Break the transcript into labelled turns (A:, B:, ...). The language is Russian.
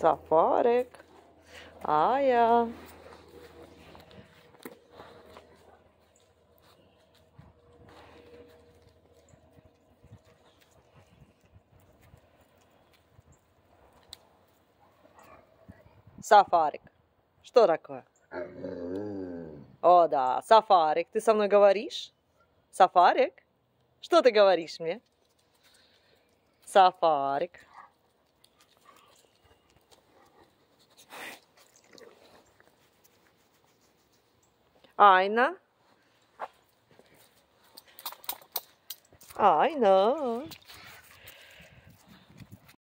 A: Сафарик. Ая. Сафарик. Что такое? О, да, Сафарик. Ты со мной говоришь? Сафарик? Что ты говоришь мне? Сафарик. Айна. Айна.